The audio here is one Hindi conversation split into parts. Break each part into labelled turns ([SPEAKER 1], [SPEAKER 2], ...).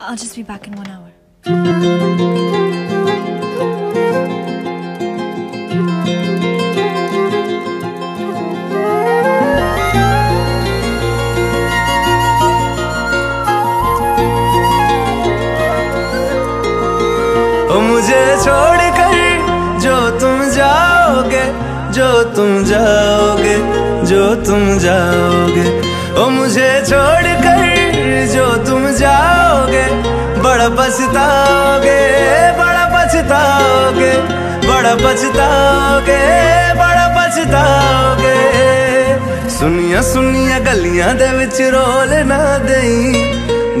[SPEAKER 1] I'll just be back in one hour.
[SPEAKER 2] ओ मुझे छोड़ कर जो तुम जाओगे जो तुम जाओगे जो तुम जाओगे ओ मुझे छोड़ कर जो तुम जाओगे बड़ा पछताओगे बड़ा पछताओगे बड़ा पछताओगे बड़ा पछताओगे। सुनिया सुनिया, गलियाँ दे विच रोल ना देई।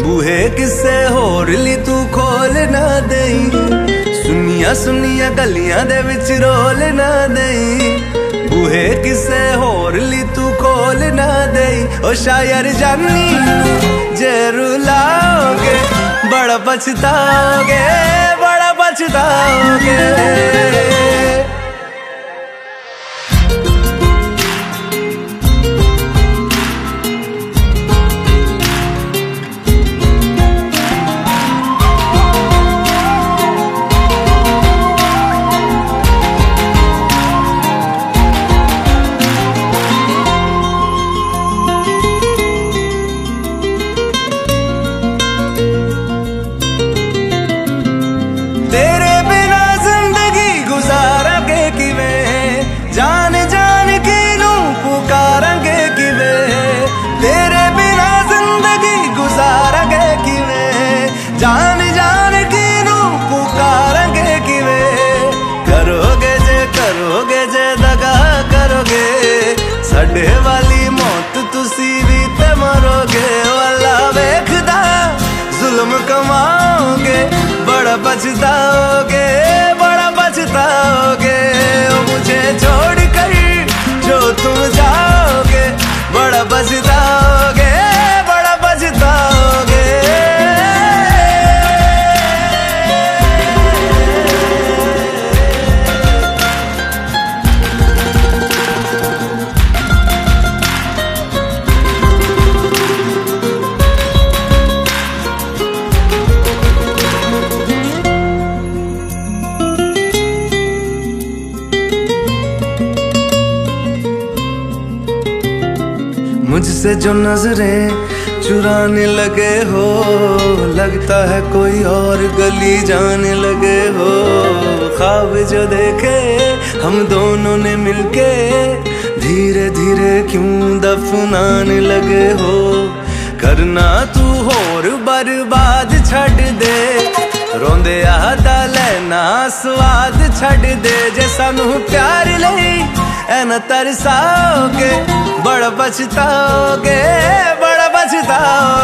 [SPEAKER 2] बूहे किसे होर ली तू खोल ना देई। सुनिया सुनिया, गलियाँ दे विच रोल ना देई। बूहे किसे होर ली तू खोल ना देई। ओ शायर जानी। बड़ा पछताओगे बड़ा पछताओगे entere बड़ा पछताओगे बड़ा पछताओगे मुझसे जो नज़रें चुराने लगे हो, लगता है कोई और गली जाने लगे हो। ख्वाब जो देखे, हम दोनों ने मिलके धीरे धीरे क्यों दफनाने लगे हो? करना तू होर बर्बाद छड़ दे, रोंदे आता लेना, स्वाद छड़ दे जे सानू प्यार लई है न तरसाओगे बड़ा बचताओगे बड़ा बचताओगे